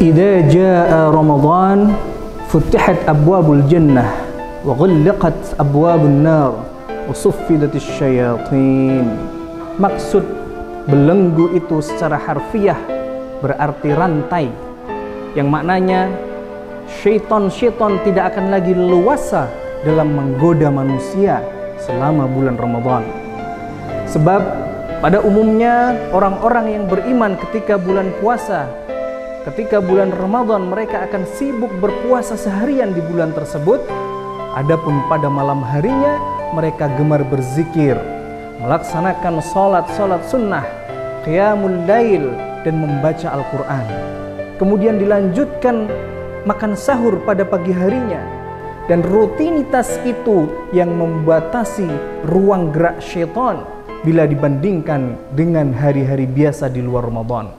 إذا جاء رمضان فتحت أبواب الجنة وغلقت أبواب النار وصفدت الشياطين Maksud belenggu itu secara harfiah berarti rantai yang maknanya syaitan-syaitan tidak akan lagi leluasa dalam menggoda manusia selama bulan Ramadan. Sebab pada umumnya orang-orang yang beriman ketika bulan puasa ketika bulan Ramadan mereka akan sibuk berpuasa seharian di bulan tersebut. Adapun pada malam harinya mereka gemar berzikir melaksanakan sholat-sholat sunnah qiyamul lail dan membaca Al-Quran. Kemudian dilanjutkan makan sahur pada pagi harinya. Dan rutinitas itu yang membatasi ruang gerak syaitan bila dibandingkan dengan hari-hari biasa di luar Ramadan